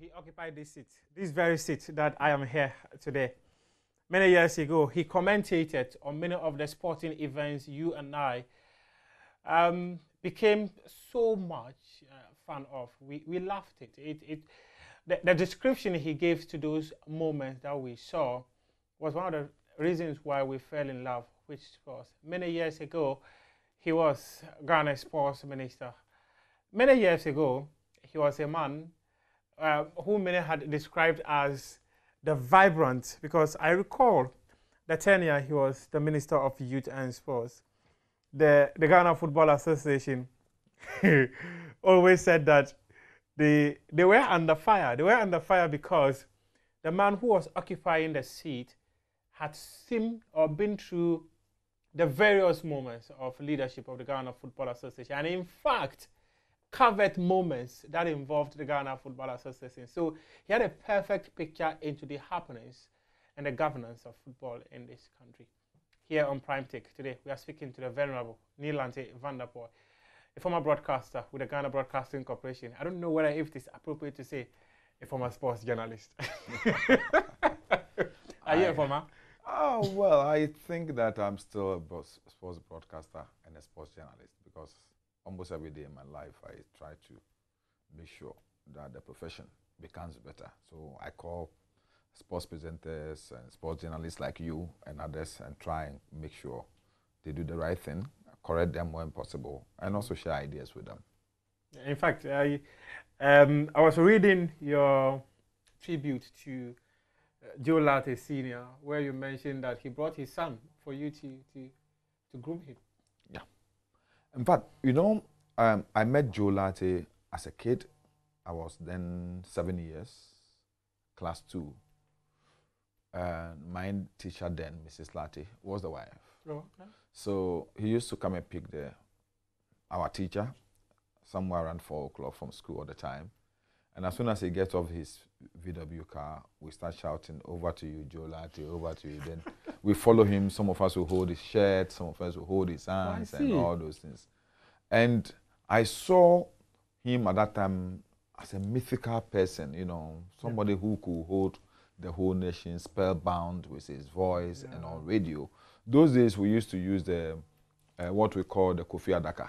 he occupied this seat, this very seat that I am here today. Many years ago, he commentated on many of the sporting events you and I um, became so much uh, fan of. We, we loved it. it, it the, the description he gave to those moments that we saw was one of the reasons why we fell in love with sports. Many years ago, he was Ghana sports minister. Many years ago, he was a man uh, who many had described as the vibrant, because I recall the tenure he was the Minister of Youth and Sports. The, the Ghana Football Association always said that they, they were under fire. They were under fire because the man who was occupying the seat had seen or been through the various moments of leadership of the Ghana Football Association. And in fact, covered moments that involved the Ghana Football Association. So he had a perfect picture into the happenings and the governance of football in this country. Here on Prime Take today, we are speaking to the venerable Neelante Vanderpoel, a former broadcaster with the Ghana Broadcasting Corporation. I don't know whether if it is appropriate to say a former sports journalist. are you a former? Oh, well, I think that I'm still a sports broadcaster and a sports journalist because almost every day in my life, I try to make sure that the profession becomes better. So I call sports presenters and sports journalists like you and others and try and make sure they do the right thing, correct them when possible, and also share ideas with them. In fact, I, um, I was reading your tribute to uh, Joe Lartey Sr., where you mentioned that he brought his son for you to, to, to groom him. In fact, you know, um, I met Joe Lartey as a kid. I was then seven years, class two. And my teacher then, Mrs. Lartey, was the wife. Oh, okay. So he used to come and pick the our teacher somewhere around four o'clock from school all the time. And as soon as he gets off his VW car, we start shouting, over to you, Joe Lartey, over to you. Then we follow him. Some of us will hold his shirt, some of us will hold his hands and all those things. And I saw him at that time as a mythical person, you know, somebody yeah. who could hold the whole nation spellbound with his voice yeah. and on radio. Those days we used to use the uh, what we call the Kofi Adaka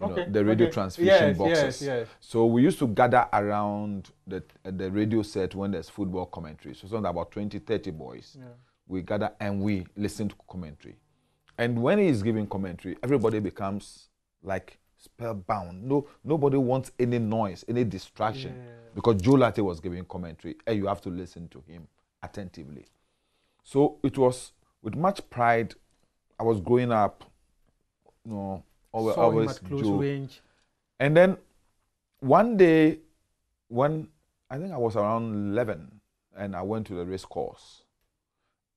you okay. know, the radio okay. transmission yes, boxes. Yes, yes. So we used to gather around the uh, the radio set when there's football commentary. So something about 20, 30 boys. Yeah. We gather and we listen to commentary. And when he's giving commentary, everybody becomes like spellbound. No, nobody wants any noise, any distraction, yeah. because Joe Lartey was giving commentary, and you have to listen to him attentively. So it was with much pride. I was growing up, you know, always, Saw always him at close range. And then one day, when I think I was around 11, and I went to the race course,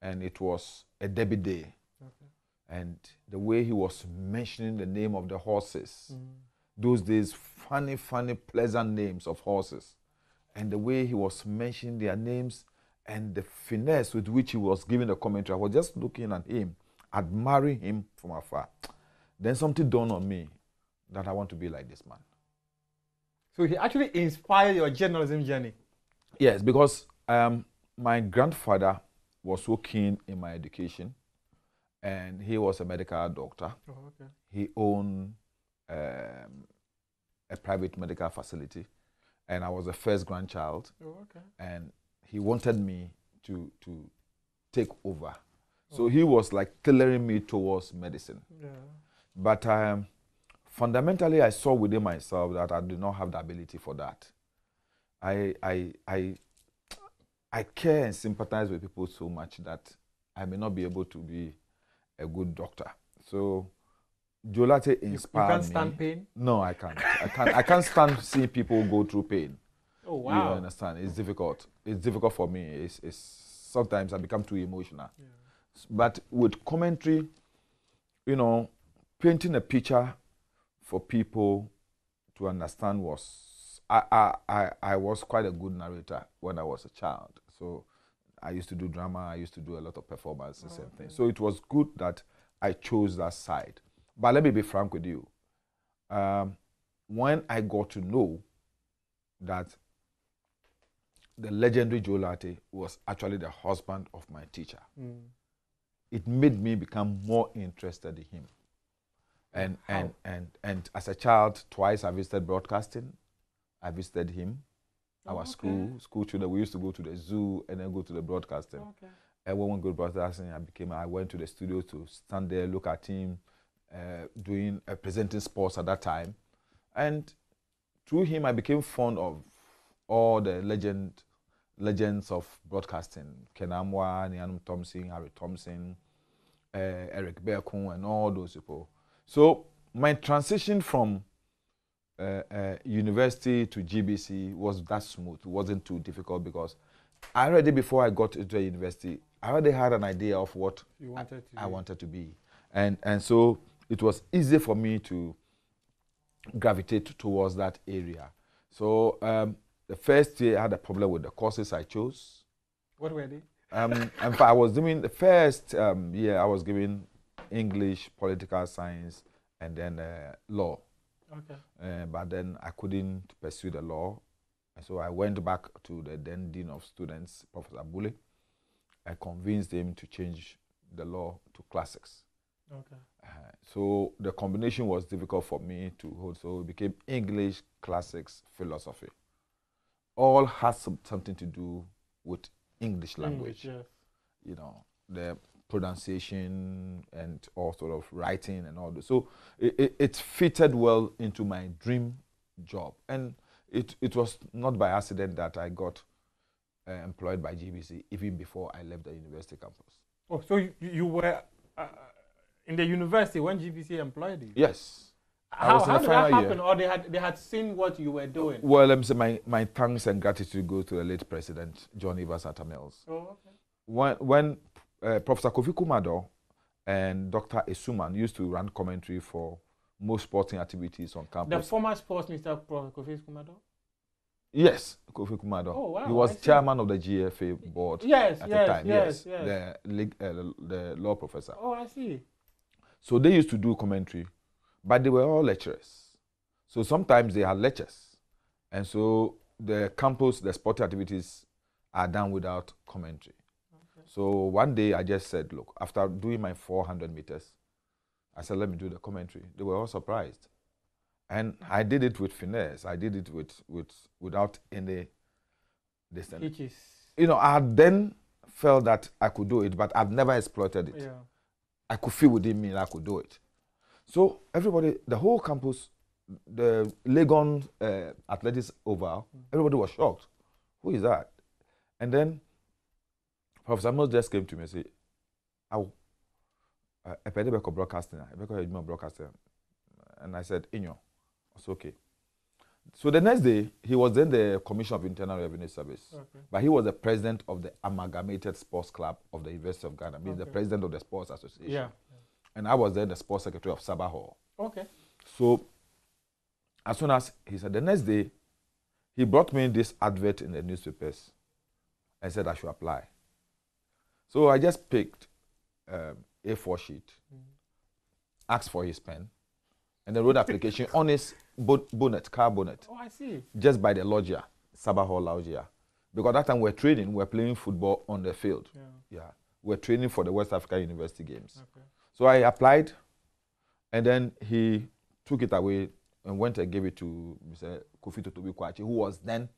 and it was a Derby day. Okay. And the way he was mentioning the name of the horses, mm. those days, funny, funny, pleasant names of horses, and the way he was mentioning their names and the finesse with which he was giving the commentary, I was just looking at him, admiring him from afar. Then something dawned on me that I want to be like this man. So he actually inspired your journalism journey. Yes, because um, my grandfather was so keen in my education, and he was a medical doctor. Oh, okay. He owned um, a private medical facility, and I was the first grandchild. Oh, okay. And he wanted me to to take over. Oh. So he was like tailoring me towards medicine. Yeah. But um, fundamentally, I saw within myself that I do not have the ability for that. I, I, I, I care and sympathize with people so much that I may not be able to be a good doctor. So Joe Lartey inspired you, you can't stand pain? No, I can't. I can't. I can't stand seeing people go through pain. Oh wow! You understand? It's difficult. It's difficult for me. It's, it's sometimes I become too emotional. Yeah. But with commentary, you know, painting a picture for people to understand was I, I, I, I was quite a good narrator when I was a child. So I used to do drama, I used to do a lot of performances oh, and things. So it was good that I chose that side. But let me be frank with you. Um, when I got to know that the legendary Joe Lartey was actually the husband of my teacher. Mm. It made me become more interested in him. And, How? and, and, and as a child, twice I visited broadcasting. I visited him, Oh, our okay. school, school children. We used to go to the zoo and then go to the broadcasting. Okay. And when we go broadcasting, I became, I went to the studio to stand there, look at him, uh, doing, uh, presenting sports at that time. And through him, I became fond of all the legend, legends of broadcasting. Ken Amwa, Nianum Thompson, Harry Thompson, uh, Eric Berkun, and all those people. So my transition from uh, uh, university to GBC was that smooth. It wasn't too difficult because I already, before I got into the university, I already had an idea of what You wanted to. I wanted to be. And, and so it was easy for me to gravitate towards that area. So um, the first year I had a problem with the courses I chose. What were they? Um, in fact, I was doing the first um, year I was giving English, political science, and then uh, law. Okay. Uh, but then I couldn't pursue the law. And so I went back to the then Dean of Students, Professor Bule. I convinced him to change the law to classics. Okay. Uh, so the combination was difficult for me to hold. So it became English, classics, philosophy. All has some, something to do with English language English, yes. you know, the pronunciation and all sort of writing and all this. So it, it, it fitted well into my dream job. And it, it was not by accident that I got uh, employed by GBC even before I left the university campus. Oh, so you, you were uh, in the university when GBC employed you? Yes. I How, was in how did that year. happen? Or they had they had seen what you were doing? Well, let me say my, my thanks and gratitude go to the late president, John Evans Atta Mills. Oh, okay. when when uh, Professor Kofi Kumado and Dr. Esuman used to run commentary for most sporting activities on campus. The former sports minister, Prof. Kofi Kumado? yes, Kofi Kumado. Oh, wow, he was I see. chairman of the GFA board Yes, at yes, the time. yes, yes. the leg- uh, the law professor. Oh, I see. So they used to do commentary, but they were all lecturers. So sometimes they had lectures, and so the campus, the sporting activities are done without commentary. So one day I just said, look, after doing my 400 meters, I said, let me do the commentary. They were all surprised. And I did it with finesse. I did it with, with without any distance. You know, I then felt that I could do it, but I've never exploited it. yeah. I could feel within me that I could do it. So everybody, the whole campus, the Legon uh, Athletics Oval, everybody was shocked. Who is that? And then Professor just came to me and said, "Aw, uh, Epede Beko broadcasting, Beko Ejima broadcasting," and I said, "Inyo, it's okay." So the next day, he was then the Commissioner of Internal Revenue Service. Okay. But he was the president of the Amalgamated Sports Club of the University of Ghana, means the president of the Sports Association. Yeah. And I was then the sports secretary of Sarbah Hall. Okay. So as soon as he said the next day, he brought me this advert in the newspapers and said I should apply. So I just picked um, A4 sheet, asked for his pen, and then wrote application on his bo- bonnet, car bonnet Oh, I see. just by the loggia, Sarbah Hall loggia. Because that time we're training, we're playing football on the field. Yeah. Yeah. we're training for the West Africa University Games. Okay. So I applied, and then he took it away and went and gave it to Mr. Kofi Totobi Quakyi, who was then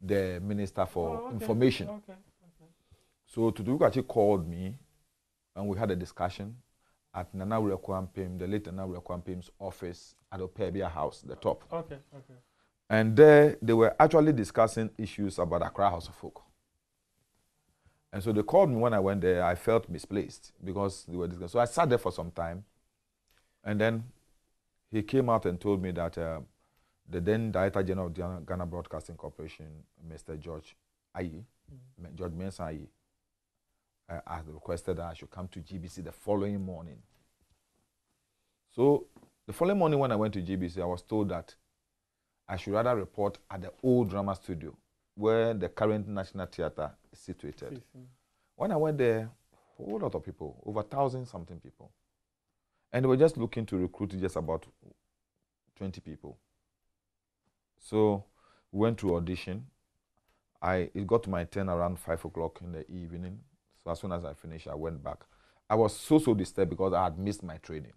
the Minister for Oh, okay. Information. Okay. So Totobi Quakyi called me, and we had a discussion at Nana Kwampim, the late Nana Kwampim's office at Opeibea House, the top. Okay. Okay. And there they were actually discussing issues about Accra House of Folk. And so they called me when I went there. I felt misplaced because they were discussing. So I sat there for some time. And then he came out and told me that uh, the then Director General of Ghana- Ghana Broadcasting Corporation, Mr. George Ayi, M- George Mensah Ayi, uh, had requested that I should come to GBC the following morning. So the following morning when I went to GBC, I was told that I should rather report at the old drama studio where the current National Theatre is situated. When I went there, a whole lot of people, over a thousand something people. And they were just looking to recruit just about 20 people. So we went to audition. I it got to my turn around five o'clock in the evening. So as soon as I finished, I went back. I was so so disturbed because I had missed my training.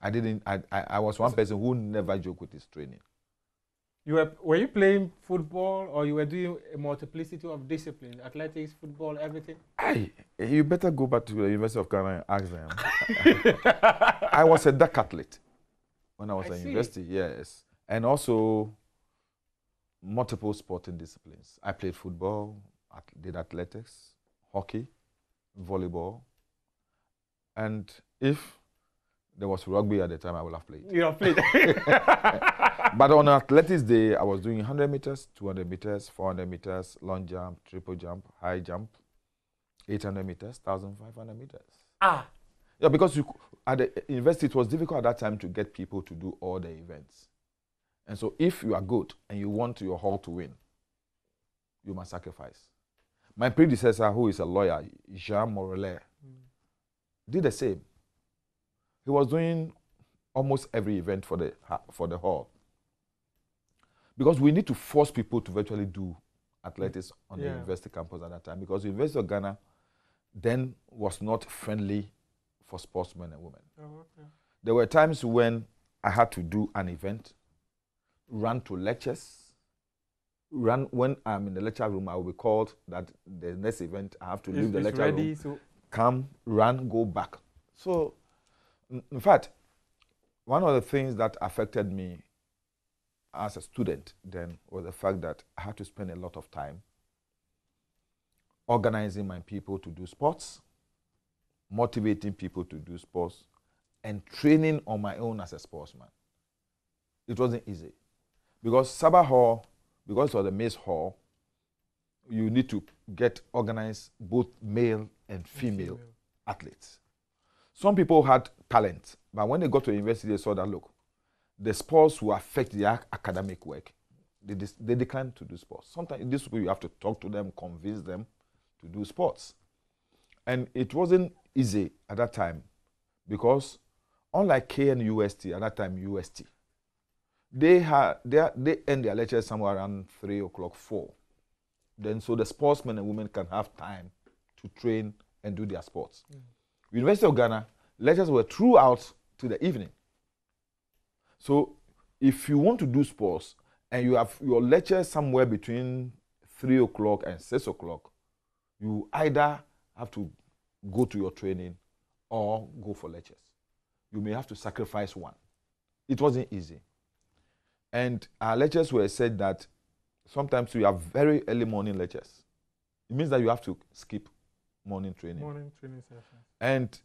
I didn't. I I, I was one person who never joke with his training. You were were you playing football or you were doing a multiplicity of disciplines, athletics, football, everything? Hey, you better go back to the University of Ghana and ask them. I was a duck athlete when I was I at see. university, yes, and also multiple sporting disciplines. I played football, ath- did athletics, hockey, volleyball, and if there was rugby at the time, I would have played. You have played. But on athletics day, I was doing 100 meters, 200 meters, 400 meters, long jump, triple jump, high jump, 800 meters, 1,500 meters. ah, Yeah, because you, at the university, it was difficult at that time to get people to do all the events. And so, if you are good and you want your hall to win, you must sacrifice. My predecessor, who is a lawyer, Jean Morellet, did the same. He was doing almost every event for the for the hall. Because we need to force people to virtually do athletics on the university campus at that time. Because the University of Ghana then was not friendly for sportsmen and women. Oh, okay. There were times when I had to do an event, run to lectures, run when I'm in the lecture room. I will be called that the next event I have to leave It's, the lecture ready. room, So come, run, go back. So, in, in fact, one of the things that affected me as a student then was the fact that I had to spend a lot of time organizing my people to do sports, motivating people to do sports, and training on my own as a sportsman. It wasn't easy because Sarbah Hall, because of the Mace Hall, you need to get organized both male and female athletes. Some people had talent, but when they got to university, they saw that look, the sports will affect their academic work. They, dis- they declined to do sports. Sometimes these people you have to talk to them, convince them to do sports. And it wasn't easy at that time because unlike KNUST, at that time UST, they had they, they end their lectures somewhere around three o'clock, four. Then so the sportsmen and women can have time to train and do their sports. University of Ghana, lectures were throughout to the evening. So if you want to do sports and you have your lecture somewhere between three o'clock and six o'clock, you either have to go to your training or go for lectures. You may have to sacrifice one. It wasn't easy. And our lectures were said that sometimes we have very early morning lectures. It means that you have to skip morning training. morning training session. And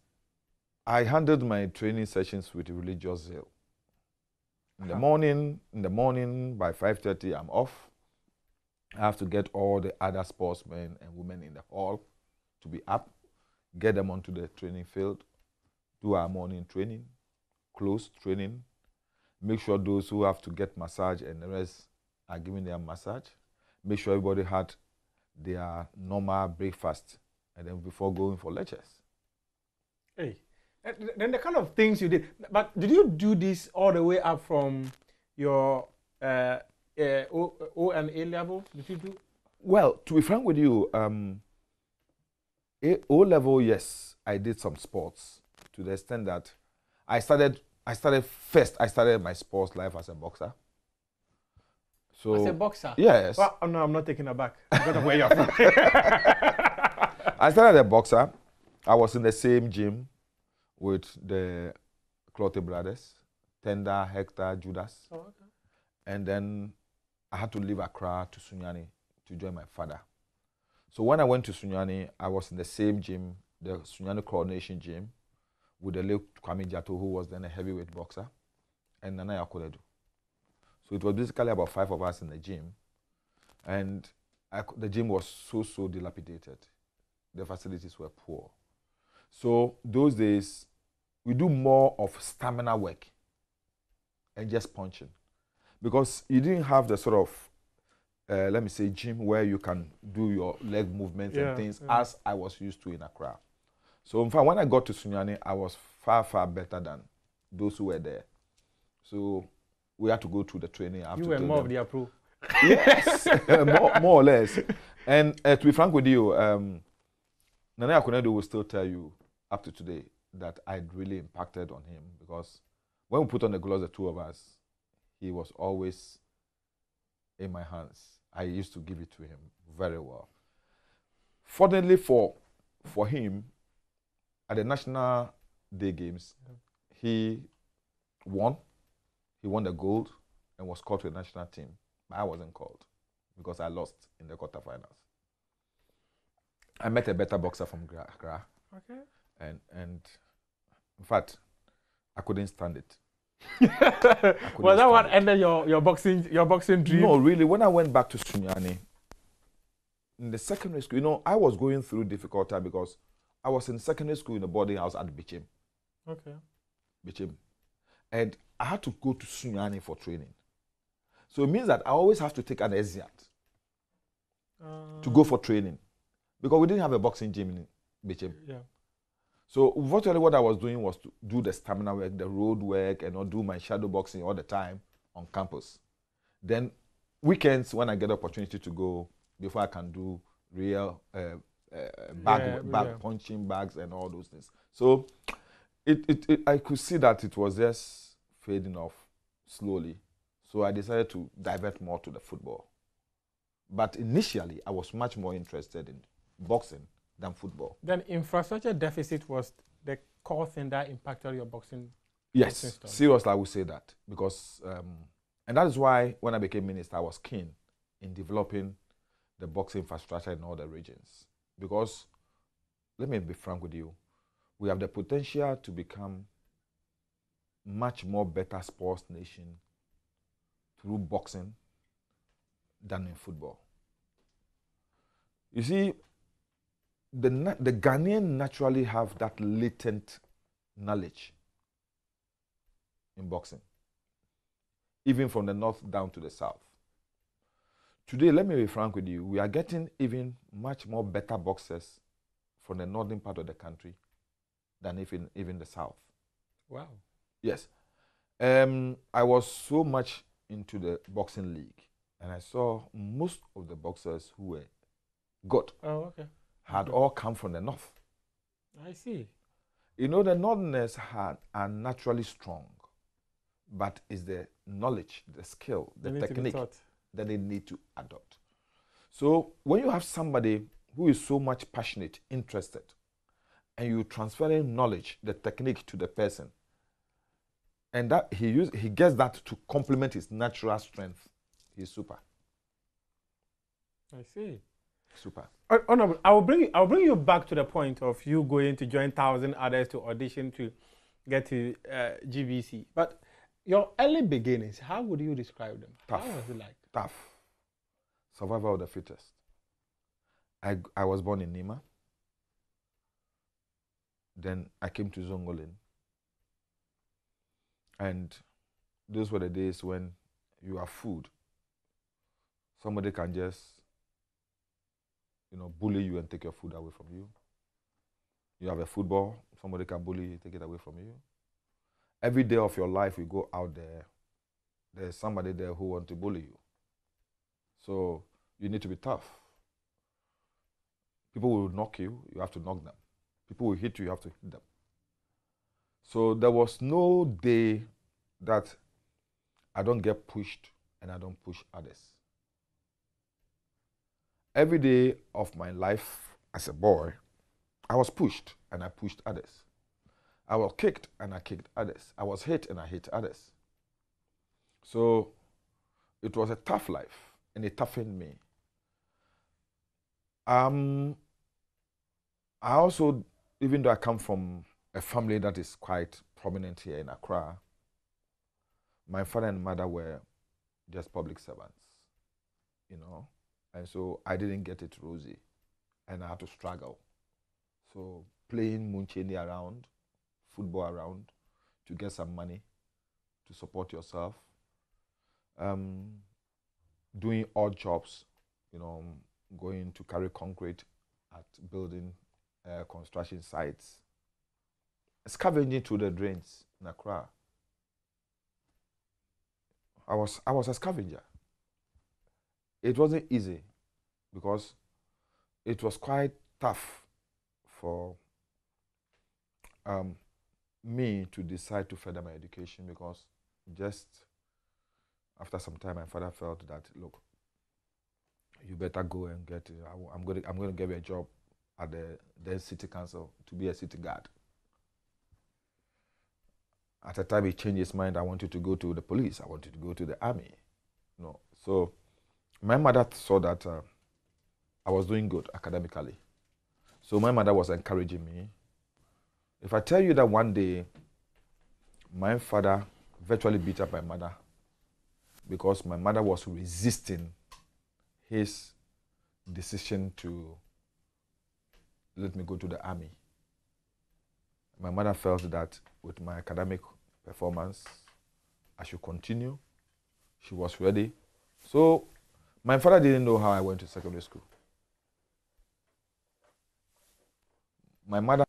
I handled my training sessions with religious zeal. In the morning, in the morning by 5:30, I'm off. I have to get all the other sportsmen and women in the hall to be up, get them onto the training field, do our morning training, close training, make sure those who have to get massage and the rest are giving their massage, make sure everybody had their normal breakfast, and then before going for lectures. Hey, then the kind of things you did. But did you do this all the way up from your uh, uh, o, o and A level? Did you do? Well, to be frank with you, um, A- O level, yes, I did some sports to the extent that I started. I started first. I started my sports life as a boxer. So As a boxer? yes, Well, oh, no, I'm not taking it back because of where you're from. I started as a boxer. I was in the same gym with the Clottey brothers, Tender, Hector, Judas. Oh, okay. and then I had to leave Accra to Sunyani to join my father. So when I went to Sunyani, I was in the same gym, the Sunyani Coronation Gym, with the late Kwame Jato, who was then a heavyweight boxer, and Nana Yaw Konadu. So it was basically about five of us in the gym, and I, the gym was so so dilapidated. The facilities were poor. So those days, we do more of stamina work and just punching because you didn't have the sort of uh, let me say gym where you can do your leg movements Yeah, and things yeah. as I was used to in Accra. So in fact, when I got to Sunyani, I was far far better than those who were there. So we had to go through the training. I have You to were more them- of their pro. yes, more, more or less. And uh, to be frank with you, um, Nana Akufo-Addo will still tell you up to today that I really impacted on him because when we put on the gloves, the two of us, he was always in my hands. I used to give it to him very well. Fortunately for for him, at the National Day Games, he won. He won the gold and was called to the national team. But I wasn't called because I lost in the quarterfinals. I met a better boxer from Accra. Okay. And and in fact, I couldn't stand it. Was that what ended your, your boxing your boxing dream? No, really. When I went back to Sunyani, in the secondary school, you know, I was going through difficult time because I was in secondary school in a boarding house at Bechem. Okay. Bechem. And I had to go to Sunyani for training. So it means that I always have to take an exit Uh, to go for training because we didn't have a boxing gym in Bechem. Yeah. So virtually what I was doing was to do the stamina work, the road work, and not do my shadow boxing all the time on campus. Then weekends when I get the opportunity to go before I can do real uh, uh, bag, Yeah, bag yeah. punching bags and all those things. So it, it, it I could see that it was just fading off slowly. So I decided to divert more to the football. But initially I was much more interested in boxing than football. Then infrastructure deficit was the core thing that impacted your boxing. Yes, system. seriously, I would say that because, um, and that is why when I became minister, I was keen in developing the boxing infrastructure in all the regions. Because, let me be frank with you, we have the potential to become much more better sports nation through boxing than in football. You see, the, the Ghanaian naturally have that latent knowledge in boxing, even from the north down to the south. Today, let me be frank with you, we are getting even much more better boxers from the northern part of the country than even, even the south. Wow. Yes. Um, I was so much into the boxing league, and I saw most of the boxers who were good Oh, okay. had Okay. all come from the north. I see. You know, the northerners had, are naturally strong, but it's the knowledge, the skill, the They need to be technique. That they need to adopt. So when you have somebody who is so much passionate, interested, and you transferring knowledge, the technique to the person, and that he use, he gets that to complement his natural strength, he's super, I see. super. Hon- Honorable, I will bring you, I will bring you back to the point of you going to join thousand others to audition to get to uh, GBC. But your early beginnings, how would you describe them? Tough. How was it like? Tough. Survival of the fittest. I, I was born in Nima. Then I came to Zongo Lane. And those were the days when you have food. Somebody can just, you know, bully you and take your food away from you. You have a football, somebody can bully you, take it away from you. Every day of your life, you go out there, there's somebody there who want to bully you. So you need to be tough. People will knock you, you have to knock them. People will hit you, you have to hit them. So there was no day that I don't get pushed and I don't push others. Every day of my life as a boy, I was pushed and I pushed others. I was kicked and I kicked others. I was hit and I hit others. So it was a tough life and it toughened me. Um, I also, even though I come from a family that is quite prominent here in Accra, my father and mother were just public servants, you know, and so I didn't get it rosy, and I had to struggle. So playing Muncheni around, football around, to get some money, to support yourself, um, doing odd jobs, you know, going to carry concrete at building uh, construction sites, scavenging through the drains in Accra. I was I was a scavenger. it wasn't easy because it was quite tough for um, me to decide to further my education because just after some time my father felt that look you better go and get I, am going I'm going to give you a job at the then city council to be a city guard. At a time he changed his mind i wanted to go to the police i wanted to go to the army. No so my mother saw that uh, i was doing good academically. So my mother was encouraging me. If i tell you that one day my father virtually beat up my mother because my mother was resisting his decision to let me go to the army. My mother felt that with my academic performance, I should continue. She was ready. So my father didn't know how I went to secondary school. My mother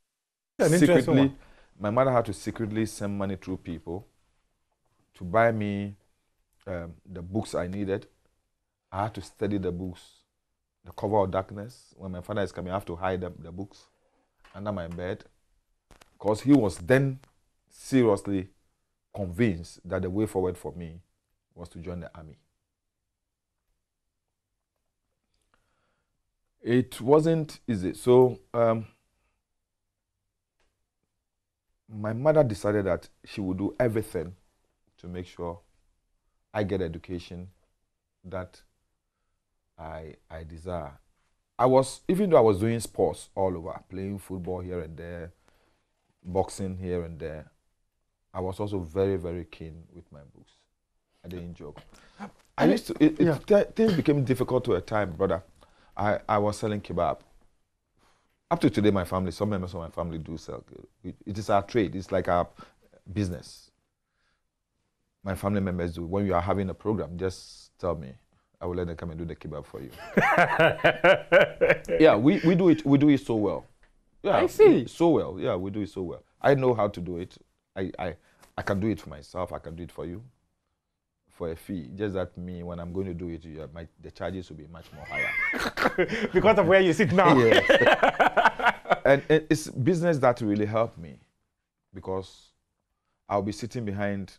secretly, my mother had to secretly send money through people to buy me um, the books I needed. I had to study the books, the cover of darkness. When my father is coming, I have to hide the, the books under my bed. Because he was then seriously convinced that the way forward for me was to join the army. It wasn't easy. So, um, my mother decided that she would do everything to make sure I get education that I I desire. I was even though I was doing sports all over, playing football here and there, boxing here and there. I was also very very keen with my books. I didn't joke. I used to. It, it, yeah. things became difficult to a time, brother. I I was selling kebab. Up to today, my family, some members of my family do sell. It, it is our trade. It's like our business my family members do. When you are having a program, just tell me. I will let them come and do the kebab for you. yeah, we, we do it we do it so well. Yeah, I see. So well. Yeah, we do it so well. I know how to do it. I, I I can do it for myself. I can do it for you for a fee. Just that me, when I'm going to do it, yeah, my, the charges will be much more higher. because of where you sit now. yeah. and, and it's business that really helped me because I'll be sitting behind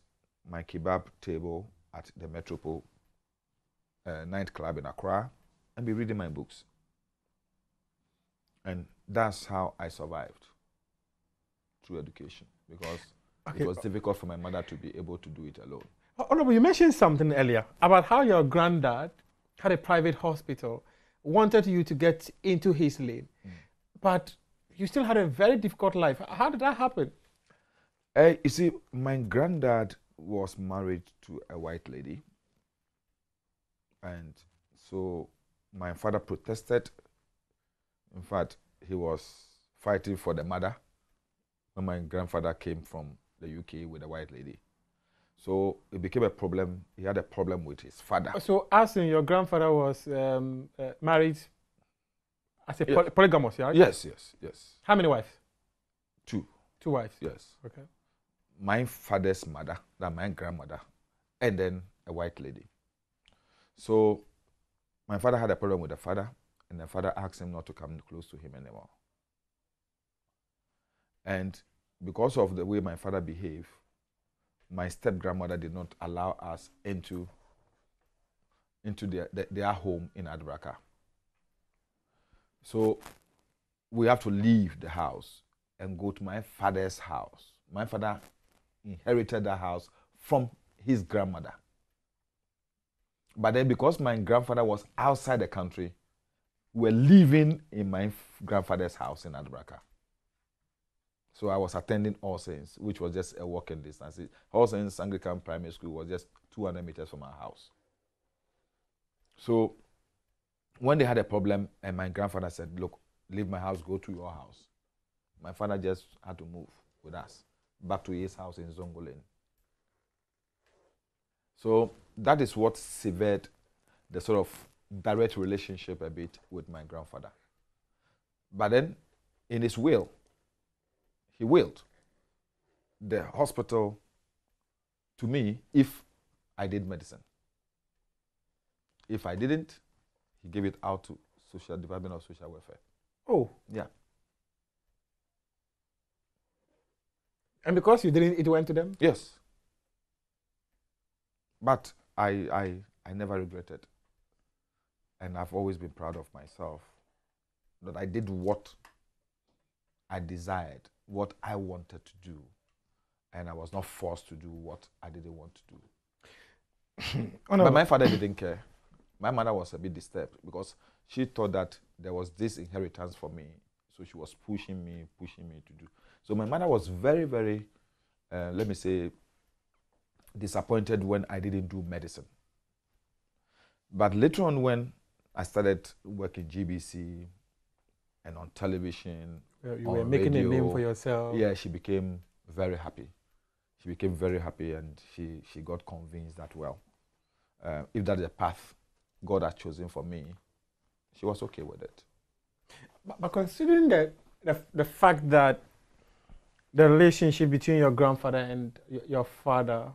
my kebab table at the Metropole uh, nightclub in Accra and be reading my books. And that's how I survived through education because okay. it was difficult for my mother to be able to do it alone. Honorable, you mentioned something earlier about how your granddad had a private hospital, wanted you to get into his lane, mm. but you still had a very difficult life. How did that happen? Uh, you see, my granddad was married to a white lady. And so my father protested. In fact, he was fighting for the mother when my grandfather came from the UK with a white lady. So it became a problem. He had a problem with his father. So, asking your grandfather was um, uh, married as a poly polygamous, yeah? Yes, yes, yes. How many wives? Two. Two wives? Yes. Okay my father's mother, that my grandmother, and then a white lady. So my father had a problem with the father, and the father asked him not to come close to him anymore. And because of the way my father behaved, my step grandmother did not allow us into into their, their, home in Adabraka. So we have to leave the house and go to my father's house. My father inherited that house from his grandmother. But then, because my grandfather was outside the country, we were living in my grandfather's house in Adabraka. So I was attending All Saints, which was just a walking distance. All Saints Anglican Primary School was just 200 meters from our house. So when they had a problem, and my grandfather said, Look, leave my house, go to your house. My father just had to move with us back to his house in Zongo Lane. So that is what severed the sort of direct relationship a bit with my grandfather. But then, in his will, he willed the hospital to me if I did medicine. If I didn't, he gave it out to Social Department of Social Welfare. Oh. Yeah. And because you didn't, it went to them? Yes. But I, I, I never regretted. And I've always been proud of myself that I did what I desired, what I wanted to do. And I was not forced to do what I didn't want to do. Oh, no. But my father didn't care. My mother was a bit disturbed because she thought that there was this inheritance for me. So she was pushing me, pushing me to do. So my mother was very, very, uh, let me say, disappointed when I didn't do medicine. But later on, when I started working GBC and on television, you on were making a name radio, for yourself. yeah, she became very happy. She became very happy, and she she got convinced that well, uh, if that is a path God has chosen for me, she was okay with it. But, but considering the, the the fact that the relationship between your grandfather and your father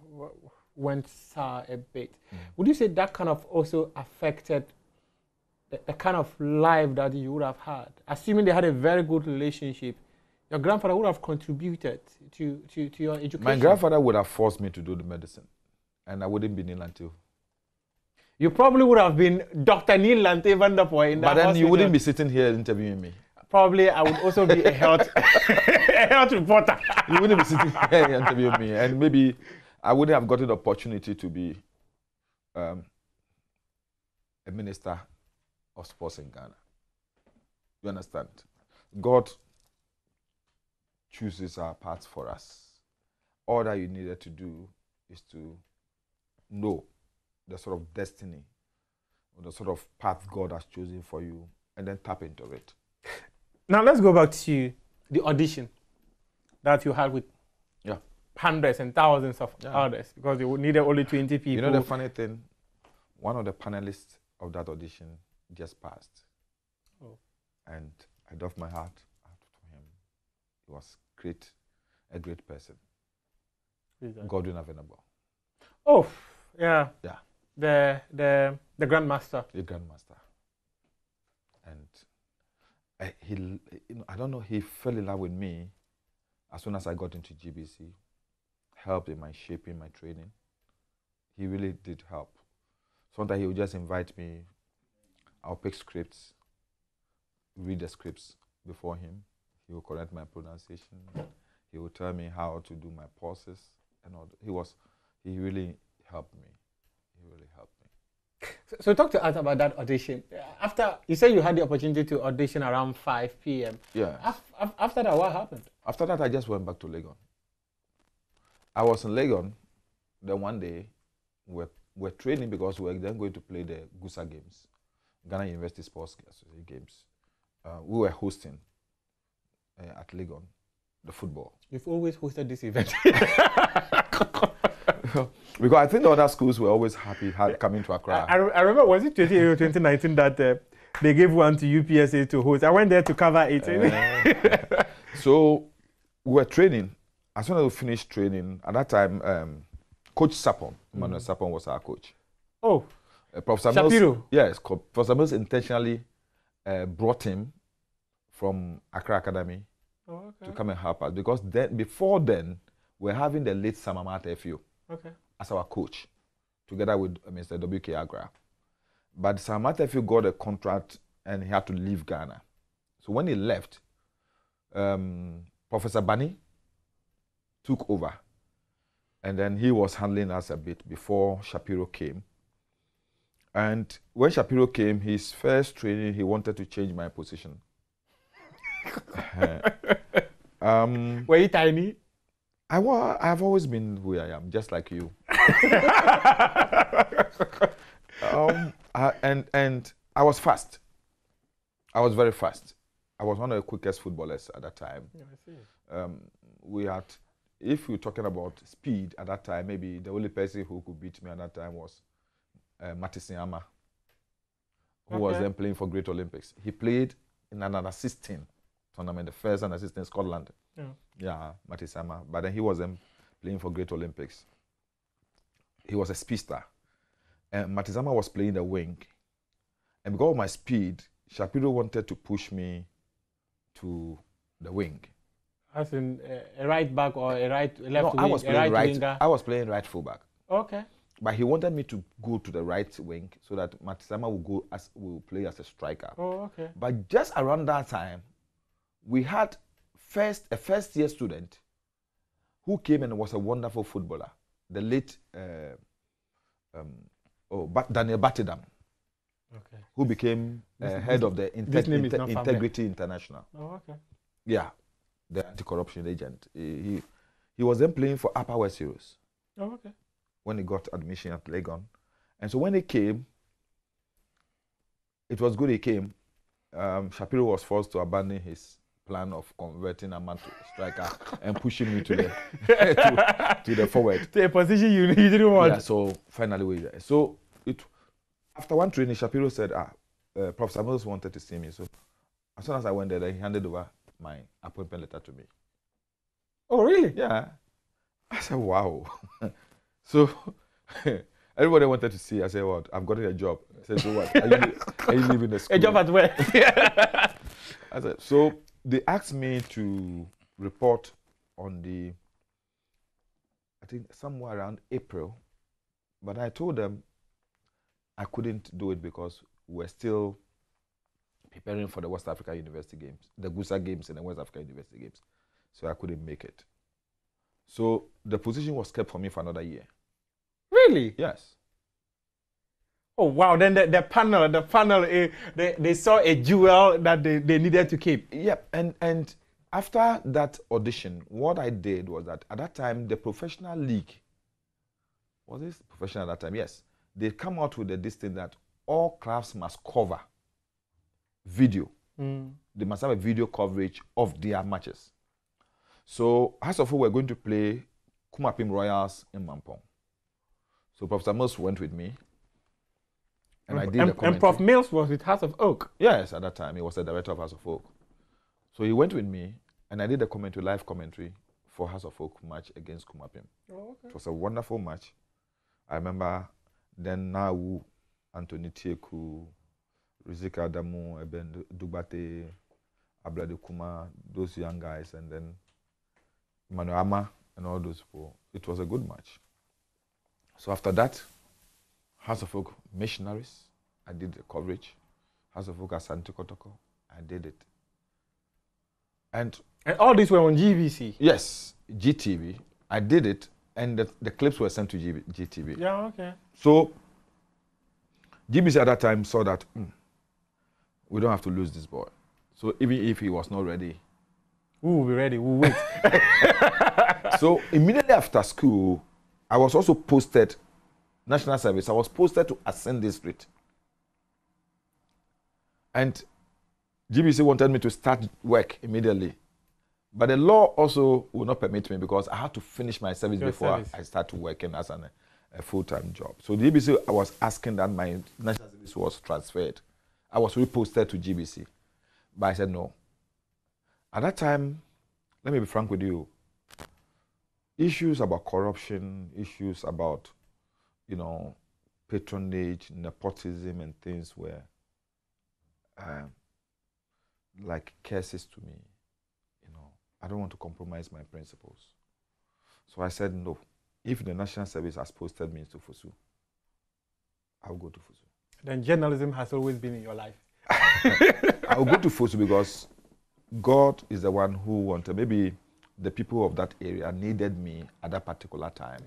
went sour a bit, mm. would you say that kind of also affected the, the kind of life that you would have had? Assuming they had a very good relationship, your grandfather would have contributed to, to, to your education. My grandfather would have forced me to do the medicine, and I wouldn't be Nii Lante. You probably would have been Dr. Nii Lante Vanderpuye in that But then you wouldn't be sitting here interviewing me. Probably I would also be a health, health reporter. You wouldn't be sitting here interviewing me, and maybe I wouldn't have gotten the opportunity to be um, a minister of sports in Ghana. You understand? God chooses our paths for us. All that you needed to do is to know the sort of destiny or the sort of path God has chosen for you and then tap into it. Now let's go back to the audition that you had with Yeah. hundreds and thousands of Yeah. others because you needed only 20 people. You know the funny thing? One of the panelists of that audition just passed. Oh. And I doffed my heart out to him. He was great, a great person. Godwin Avenorgbo, Oh, yeah. Yeah. The the the grandmaster. the grandmaster. And I, he, you know, I don't know, he fell in love with me as soon as I got into GBC, helped in my shaping, my training. He really did help. Sometimes he would just invite me, I'll pick scripts, read the scripts before him. He will correct my pronunciation. He will tell me how to do my pauses and all. He was, he really helped me. He really helped. So, talk to us about that audition. After you said you had the opportunity to audition around 5 p.m. Yeah. Af, af, after that, what happened? After that, I just went back to Legon. I was in Legon. Then one day, we're, we're training because we're then going to play the GUSA Games, Ghana University Sports Games. Uh, we were hosting uh, at Legon, the football. You've always hosted this event. because I think the other schools were always happy ha- coming to Accra. I, I remember, was it 2018 or 2019 that uh, they gave one to UPSA to host? I went there to cover it. Uh, so we were training. As soon as we finished training, at that time, um, Coach Sapon, Emmanuel Sapon was our coach. oh, Uh, Professor Mills, yes, Professor Mills intentionally uh, brought him from Accra Academy oh to come and help us because then, before then, we're having the late Samamata FU okay. as our coach, together with uh, Mr. W.K. Agra. But Samamata FU got a contract and he had to leave Ghana. So when he left, um, Professor Bani took over. And then he was handling us a bit before Shapiro came. And when Shapiro came, his first training, he wanted to change my position. um, Were you tiny? I wa- I've always been who I am, just like you. um, I, and and I was fast. I was very fast. I was one of the quickest footballers at that time. Yeah, I see. Um, we had, if you're talking about speed at that time, maybe the only person who could beat me at that time was uh, Matisse Ama, who was then playing for Great Olympics. He played in an under 16 tournament, the first and 16 in Scotland. Yeah. Yeah, Matisama. But then he was um, playing for Great Olympics. He was a speedster. and Matizama was playing the wing. And because of my speed, Shapiro wanted to push me to the wing. As in uh, a right back or a right left no, wing, I was playing right, right. winger. I was playing right fullback. Okay. But he wanted me to go to the right wing so that Matizama will go as will play as a striker. Oh, okay. But just around that time, we had first a first year student who came and was a wonderful footballer. The late uh, um, oh, Daniel Batidam, Okay. who became uh, This- head this- of the this Integ- name is not familiar. Integrity International. Oh, okay. Yeah, the anti-corruption agent. He, he he was then playing for Upper West Heroes Oh, okay. when he got admission at Legon. And so when he came, it was good he came. Um, Shapiro was forced to abandon his plan of converting a man to striker and pushing me to the to, to the forward. To a position you, you didn't want. Yeah, so finally we there. So it after one training, Shapiro said, ah, uh, Professor Mills wanted to see me. So as soon as I went there, he handed over my appointment letter to me. Oh, really? Yeah. I said, wow. so everybody wanted to see. I said, what? I've gotten a job. I said, so what? Are you, are you leaving the school? A job at where? I said, so they asked me to report on the, I think somewhere around April, but I told them I couldn't do it because we're still preparing for the West Africa University Games, the GUSA Games and the West Africa University Games. So I couldn't make it. So the position was kept for me for another year. really? Yes. Oh, wow. Then the, the panel, the panel, eh, they, they saw a jewel that they, they needed to keep. Yep, and and after that audition, what I did was that at that time the professional league was this professional at that time? Yes, they come out with a this thing that all clubs must cover video. Mm. They must have a video coverage of their matches. So Hearts of we're going to play Kumapim Royals in Mampong. So Professor Mills went with me, and I did and, and. Prof. Mills was with Hearts of Oak. Yes, at that time he was the director of Hearts of Oak. So he went with me, and I did a commentary, live commentary for Hearts of Oak match against Kumapim. Oh, okay. It was a wonderful match. I remember then Nawu, Anthony Tieku, Rizika Adamu, Eben Dubate, Ablade Kuma, those young guys, and then Emmanuel Ama and all those people. It was a good match. So after that, Hearts of Oak missionaries, I did the coverage. Hearts of Oak Asante Kotoko, I did it. And And all these were on GBC. yes, GTV, I did it, and the, the clips were sent to GB, GTV. Yeah, okay. So GBC at that time saw that "Hmm, we don't have to lose this boy. So even if he was not ready. We will be ready. We'll wait. so immediately after school, I was also posted, national service, I was posted to Assin District. And GBC wanted me to start work immediately. But the law also will not permit me because I had to finish my service Your before service. I start working as an, a full-time job. So the GBC, I was asking that my national service was transferred. I was reposted to GBC. But I said no. At that time, let me be frank with you, issues about corruption, issues about, you know, patronage, nepotism, and things were um, like curses to me. You know, I don't want to compromise my principles. So I said no. If the national service has posted me to Fosu, I'll go to Fosu. then journalism has always been in your life. I'll go to Fosu because God is the one who wanted. Maybe the people of that area needed me at that particular time.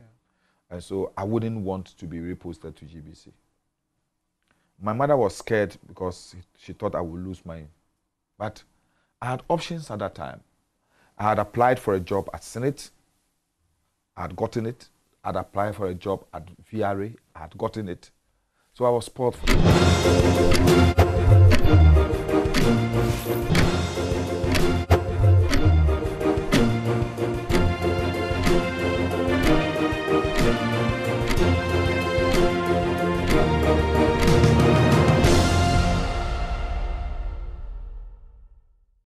And so I wouldn't want to be reposted to GBC. My mother was scared because she thought I would lose my. But I had options at that time. I had applied for a job at Senate. I had gotten it. I had applied for a job at VRA. I had gotten it. So I was spoiled for